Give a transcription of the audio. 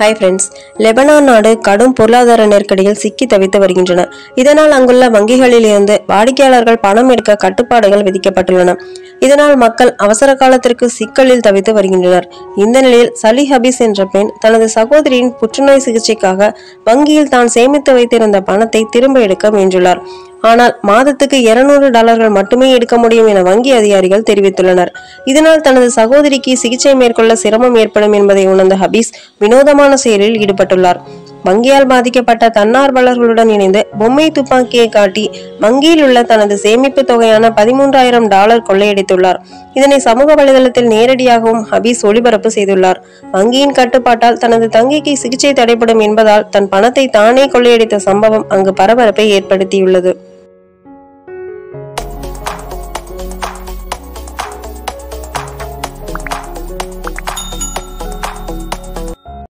Hi friends Lebanon நாடு கடும் பொருளாதார நெருக்கடியில் சிக்கி தவித்து வருகின்றன. இதனால் அங்குள்ள வங்கிகளில் இருந்து வாடிக்கையாளர்கள் பணம் எடுக்க கட்டுப்பாடுகள் விதிக்கப்பட்டுள்ளன. இதனால் மக்கள் அவசர காலத்திற்கு சிக்கலில் தவித்து வருகின்றனர். இந்த நிலையில் சலி ஹபீஸ் என்ற பெண் தனது சகோதரியின் புற்றுநோய் சிகிச்சைக்காக வங்கியில் தான் சேமித்து வைத்திருந்த பணத்தை திரும்ப எடுக்க முயன்றுள்ளார். ஆனால் மாதத்துக்கு 200 டாலர்கள் மட்டுமே எடுக்க முடியும் என வங்கி அதிகாரிகள் தெரிவித்துள்ளனர். இதனால் தனது சகோதரிக்கு சிகிச்சை மேற்கொள்ள சிரமம் ஏற்படும் என்பதை உணர்ந்த ஹபீஸ் வினோதமான செயலில் ஈடுபட்டுள்ளார். வங்கியால் பாதிக்கப்பட்ட தன்னார்வலர்களுடன் இணைந்து பொம்மை துப்பாக்கியை காட்டி வங்கியில் உள்ள தனது சேமிப்பு தொகையான பதிமூன்றாயிரம் டாலர் கொள்ளையடித்துள்ளார். இதனை சமூக வலைதளத்தில் நேரடியாகவும் ஹபீஸ் ஒளிபரப்பு செய்துள்ளார். வங்கியின் கட்டுப்பாட்டால் தனது தங்கைக்கு சிகிச்சை தடைப்படும் என்பதால் தன் பணத்தை தானே கொள்ளையடித்த சம்பவம் அங்கு பரபரப்பை ஏற்படுத்தியுள்ளது.